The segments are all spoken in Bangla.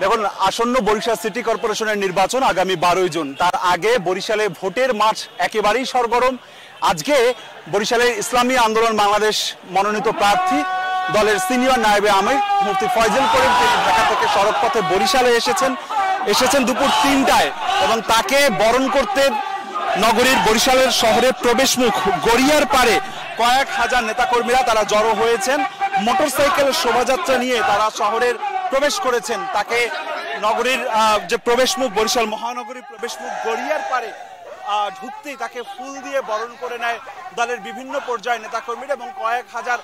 দেখুন, আসন্ন বরিশাল সিটি কর্পোরেশনের নির্বাচন আগামী বারোই জুন। তার আগে বরিশালে ভোটের মাঠ একেবারেই সরগরম। আজকে বরিশালের ইসলামী আন্দোলন বাংলাদেশ মনোনীত প্রার্থী দলের সিনিয়র নায়েবে আমির মুফতি ফয়জল করিম, তিনি ঢাকা থেকে সড়ক পথে বরিশালে এসেছেন। এসেছেন দুপুর তিনটায় এবং তাকে বরণ করতে নগরীর বরিশালের শহরে প্রবেশমুখ গড়িয়ার পারে কয়েক হাজার নেতাকর্মীরা তারা জড়ো হয়েছেন। মোটরসাইকেল শোভাযাত্রা নিয়ে তারা শহরের প্রবেশ করেছেন, তাকে নগরীর যে প্রবেশমুখ, বরিশাল মহানগরীর প্রবেশমুখ গড়িয়ার পারে ঢুকতে তাকে ফুল দিয়ে বরণ করে নেয় দলের বিভিন্ন পর্যায়ে নেতাকর্মীরা এবং কয়েক হাজার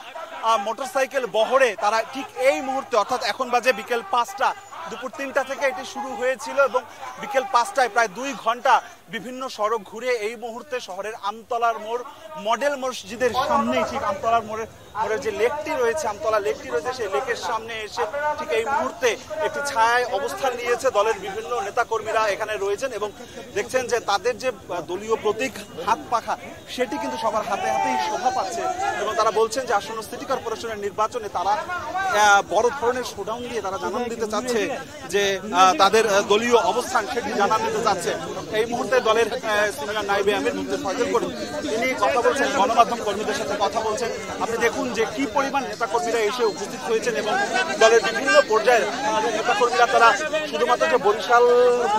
মোটরসাইকেল বহরে তারা ঠিক এই মুহূর্তে, অর্থাৎ এখন বাজে বিকেল পাঁচটা দুপুর তিনটা থেকে এটি শুরু হয়েছিল এবং বিকেল পাঁচটায় প্রায় দুই ঘণ্টা বিভিন্ন সড়ক ঘুরে এই মুহূর্তে শহরের আমতলার মোড়, মডেল মসজিদের সামনেই ঠিক আমতলার মোড়ের মোড়ের যে লেকটি রয়েছে, আমতলা লেকটি রয়েছে, সেই লেকের সামনে এসে ঠিক এই মুহূর্তে একটি ছায়ায় অবস্থান নিয়েছে দলের বিভিন্ন নেতাকর্মীরা এখানে রয়েছেন এবং দেখছেন যে তাদের যে দলীয় প্রতীক হাত পাখা, সেটি কিন্তু সবার হাতে হাতেই শোভা পাচ্ছে এবং তারা বলছেন যে আসন্ন সিটি কর্পোরেশনের নির্বাচনে তারা বড় ধরনের শোডাউন দিয়ে তারা জানান দিতে চাচ্ছে যে তাদের দলীয় অবস্থান সেটি জানান দিতে চাচ্ছে। এই মুহূর্তে দলের সিনিয়র নাইবে আমির মুফতি ফজল করিম, তিনি কথা বলছেন, গণমাধ্যম কর্মীদের সাথে কথা বলছেন। আপনি দেখুন যে কি পরিমাণ নেতাকর্মীরা এসে উপস্থিত হয়েছেন এবং দলের বিভিন্ন পর্যায়ের নেতাকর্মীরা তারা শুধুমাত্র যে বরিশাল,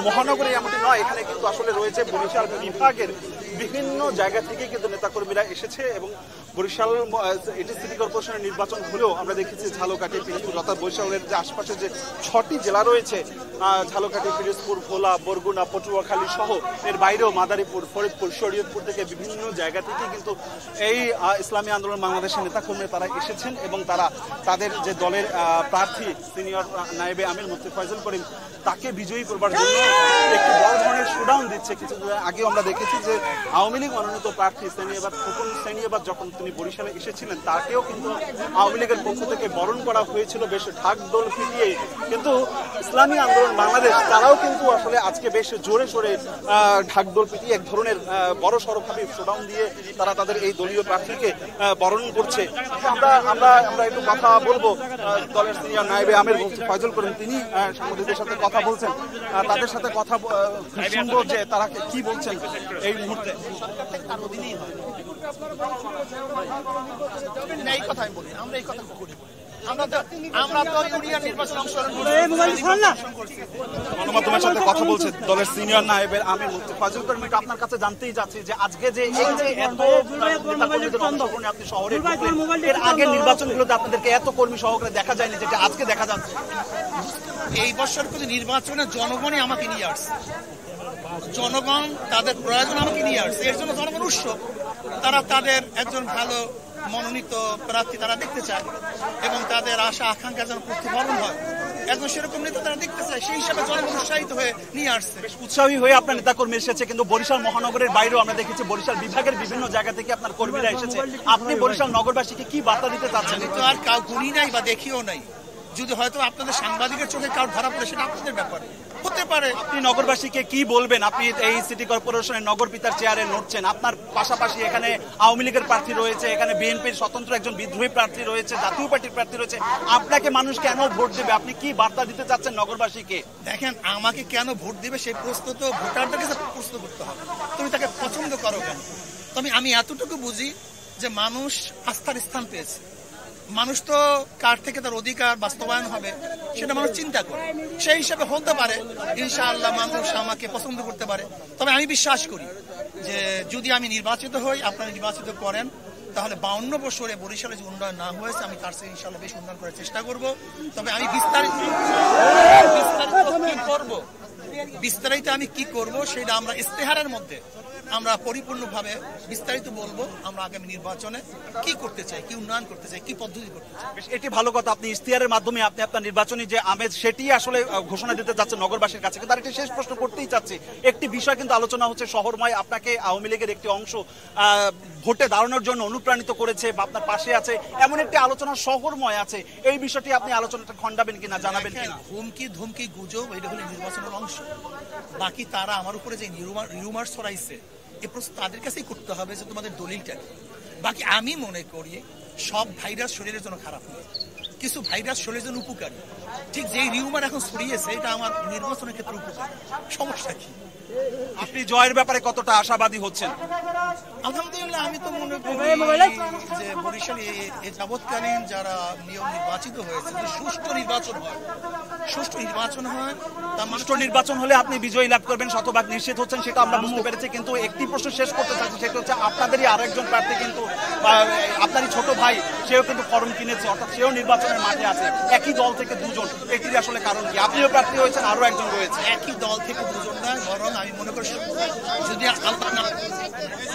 মহানগরী এমনটি নয়, এখানে কিন্তু আসলে রয়েছে বরিশাল বিভাগের বিভিন্ন জায়গা থেকে কিন্তু নেতাকর্মীরা এসেছে এবং বরিশাল এটি সিটি কর্পোরেশনের নির্বাচন হলেও আমরা দেখেছি ঝালকাঠি পিরোজপুর অর্থাৎ বরিশালের যে আশপাশে যে ছটি জেলা রয়েছে আহ, ঝালকাঠি পিরোজপুর ভোলা বরগুনা পটুয়াখালী সহ এর বাইরেও মাদারীপুর ফরিদপুর শরীয়তপুর থেকে বিভিন্ন জায়গা থেকে কিন্তু এই ইসলামী আন্দোলন বাংলাদেশের নেতাকর্মী তারা এসেছেন এবং তারা তাদের যে দলের প্রার্থী সিনিয়র নায়েবে আমির মুফতি ফয়জল করিম তাকে বিজয়ী করবার জন্য একটি বড় ধরনের শোডাউন দিচ্ছে। কিছু আগে আমরা দেখেছি যে আওয়ামী লীগ মনোনীত প্রার্থী শ্রেণি এবার খোকন শ্রেণি যখন তিনি বরিশালে এসেছিলেন, তাকেও কিন্তু আওয়ামী লীগের পক্ষ থেকে বরণ করা হয়েছিল বেশ ঢাক দোল ফিরিয়ে। কিন্তু ইসলামী আন্দোলন বাংলাদেশ, তারাও কিন্তু আসলে আজকে বেশ জোরে সোরে ঢাক দোল পিটিয়ে এক ধরনের বড় সড়কভাবে শোডাউন দিয়ে তারা তাদের এই দলীয় প্রার্থীকে বরণ করছে। আমরা আমরা আমরা একটু কথা বলব দলের সিনিয়র নায়েবে আমির ফয়জল করিম, তিনি সাংবাদিকদের সাথে কথা বলছেন। তাদের সাথে কথা শুনব যে তারা কি বলছেন এই মুহূর্তে। না, এই কথা আমি বলি আমরা এই কথা সিনিয়র নায়েবের ফয়জল আপনার কাছে জানতেই যে আজকে যে এই যে আপনাদেরকে এত কর্মী সহকারে দেখা যায়নি যেটা আজকে দেখা যাচ্ছে এই বছর নির্বাচনে জনগণই আমাকে নিয়ে আসছে। জনগণ তাদের প্রয়োজন আমাকে নিয়ে আসছে। এর জন্য জনগণ উৎসব তারা তাদের একজন ভালো মনোনীত প্রার্থী তারা দেখতে চায় এবং তাদের আশা আকাঙ্ক্ষা যেন প্রতিফলন হয়। একজন সেরকম নেতা তারা দেখতে চায় সেই হিসাবে জনগণ উৎসাহিত হয়ে নিয়ে আসছে। উৎসাহী হয়ে আপনার নেতাকর্মী এসেছে কিন্তু বরিশাল মহানগরের বাইরেও আমরা দেখেছি বরিশাল বিভাগের বিভিন্ন জায়গা থেকে আপনার কর্মীরা এসেছে। আপনি বরিশাল নগরবাসীকে কি বার্তা দিতে চাচ্ছেন? তো আর কাউ গুনি নাই বা দেখিও নাই। যদি হয়তো আপনাদের সাংবাদিকের চোখে কাউ ধরা পড়ে সেটা আপনাদের ব্যাপার। হতে পারে। আপনি নগরবাসীকে কি বলবেন? আপনি এই সিটি কর্পোরেশনের নগর পিতার চেয়ারে লড়ছেন। আপনার পাশাপাশি এখানে আওয়ামী লীগের প্রার্থী রয়েছে এখানে বিএনপির স্বতন্ত্র একজন বিদ্রোহী প্রার্থী রয়েছে জাতীয় পার্টির প্রার্থী রয়েছে। আপনাকে মানুষ কেন ভোট দেবে? আপনি কি বার্তা দিতে চাচ্ছেন নগরবাসীকে? দেখেন আমাকে কেন ভোট দিবে সেই প্রশ্ন তো ভোটারদের কাছে প্রশ্ন করতে হবে। তুমি তাকে পছন্দ করো কেন? তবে আমি এতটুকু বুঝি যে মানুষ আস্থার স্থান পেয়েছে। মানুষ তো কার থেকে তার অধিকার বাস্তবায়ন হবে সেটা মানুষ চিন্তা করে। সেই হিসাবে হতে পারে, ইনশাআল্লাহ মানুষ আমাকে পছন্দ করতে পারে। তবে আমি বিশ্বাস করি যে যদি আমি নির্বাচিত হই, আপনারা নির্বাচিত করেন, তাহলে বাউন্ন বছরে বরিশালে যে উন্নয়ন না হয়েছে, আমি তার চেয়ে ইনশাআল্লাহ বেশি উন্নয়ন করার চেষ্টা করব। তবে আমি বিস্তারিত বিস্তারিত করব। বিস্তারিত আমি কি করব, সেটা আমরা ইস্তেহারের মধ্যে আমরা পরিপূর্ণভাবে বিস্তারিত বলব আমরা আগামী নির্বাচনে কি করতে চাই কি উন্নয়ন করতে চাই কি পদ্ধতি করতে চাই। এটি ভালো কথা। আপনি ইশতেহারের মাধ্যমে আপনি আপনার নির্বাচনী যে আমেজ সেটি আসলে ঘোষণা দিতে যাচ্ছে নগরবাসীর কাছে। কিন্তু আরেকটি শেষ প্রশ্ন করতেই চাচ্ছি। একটি বিষয় কিন্তু আলোচনা হচ্ছে শহরময়। আপনাকে আওয়ামী লীগের একটি অংশ ভোটে দাঁড়ানোর জন্য অনুপ্রাণিত করেছে বা আপনার পাশে আছে। এমন একটি আলোচনা শহরময় আছে। এই বিষয়টি আপনি আলোচনাটা খণ্ডাবেন কিনা জানাবেন কিনা? হুমকি ধুমকি গুজব এটা হলো নির্বাচনের অংশ। বাকি তারা আমার উপরে যে রিউমার ছড়াইছে এ প্রশ্ন তাদের কাছেই করতে হবে যে তোমাদের দলিলটা কি? বাকি আমি মনে করি সব ভাইরাস শরীরের জন্য খারাপ নয়। কিছু ভাইরাস শরীরের জন্য উপকারী। ঠিক যেই রিউমার এখন ছড়িয়েছে, এটা আমার নির্বাচনের ক্ষেত্রে উপকার। সমস্যা কি? আপনি জয়ের ব্যাপারে কতটা আশাবাদী হচ্ছেন? আলহামদুলিল্লাহ আমি তো মনে করি যে বরিশালে যাবৎকালীন যারা নিয়ম নির্বাচিত হয়েছে সুষ্ঠু নির্বাচন হয় সুষ্ঠু নির্বাচন হয় তা সুষ্ঠু নির্বাচন হলে আপনি বিজয়ী লাভ করবেন শতভাগ নিশ্চিত হচ্ছেন সেটা আমরা বুঝতে পেরেছি। কিন্তু একটি প্রশ্ন শেষ করতে চাচ্ছি সেটা হচ্ছে আপনাদেরই আরেকজন প্রার্থী কিন্তু আপনারই ছোট ভাই সেও কিন্তু ফর্ম কিনেছে অর্থাৎ সেও নির্বাচনের মাঠে আছে। একই দল থেকে দুজন এটির আসলে কারণ কি? আপনিও প্রার্থী হয়েছেন আরও একজন রয়েছে। একই দল থেকে দুজন নয় বরং আমি মনে করি যদি না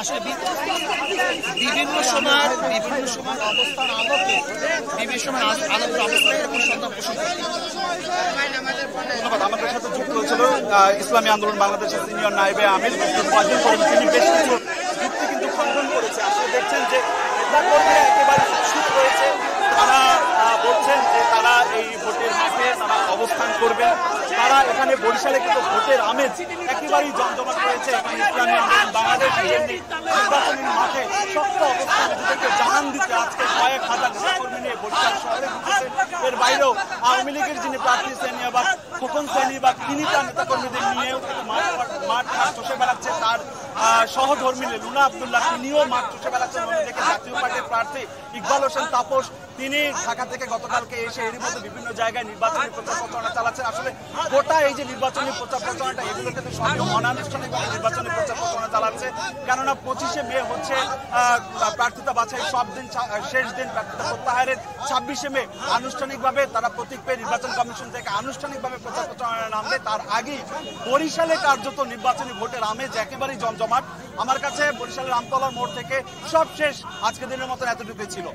আসলে বিভিন্ন সময় বিভিন্ন সময় অবস্থার আলোকে, বিভিন্ন সময় আলো- আলোকের অবস্থায় এরকম সন্তান ধন্যবাদ। আমাদের সাথে যুক্ত হয়েছিল ইসলামী আন্দোলন বাংলাদেশের সিনিয়র নাইবে আমির। তিনি বেশ কিছু যুক্তি কিন্তু খণ্ডন করেছে আসলে দেখছেন যে নেতাকর্মীরা একেবারে উৎসুক রয়েছে তারা আহ, বলছেন যে তারা এই ভোটের মাঠে তারা অবস্থান করবেন তারা এখানে বরিশালে কিন্তু ভোটের আমেজ একেবারেই জমজমাট রয়েছে এখানে ইসলামী বাংলাদেশ মাঠে শক্ত অবস্থান জাহান দিতে আজকে এর বাইরেও আওয়ামী লীগের যিনি প্রার্থী শ্রেণি খোকন শ্রেণি বা তিনি তার নিয়েও মাঠ চষে বেড়াচ্ছে। তার সহধর্মী লুনা আবদুল্লাহ, তিনিও মাঠ চষে বেড়াচ্ছেন। জাতীয় পার্টির প্রার্থী ইকবাল হোসেন তাপস, তিনি ঢাকা থেকে গতকালকে এসে এরই মধ্যে বিভিন্ন জায়গায় নির্বাচনী প্রচার প্রচারণা চালাচ্ছেন আসলে গোটা এই যে নির্বাচনী প্রচার প্রচারণাটা এগুলো কিন্তু সবই নির্বাচনী প্রচার প্রচারণা চালাচ্ছে। কেননা পঁচিশে মে হচ্ছে প্রার্থিতা বাছাই সব দিন শেষ দিন প্রত্যাহারের ছাব্বিশে মে আনুষ্ঠানিকভাবে তারা প্রতীক পেয়ে নির্বাচন কমিশন থেকে আনুষ্ঠানিকভাবে প্রচার নামবে। তার আগেই বরিশালে কার্যত নির্বাচনী ভোটের আমেজ একেবারেই জমজমাট। আমার কাছে বরিশালের রামতলার মোড় থেকে সব শেষ আজকের দিনের মতন এতটুকুই ছিল।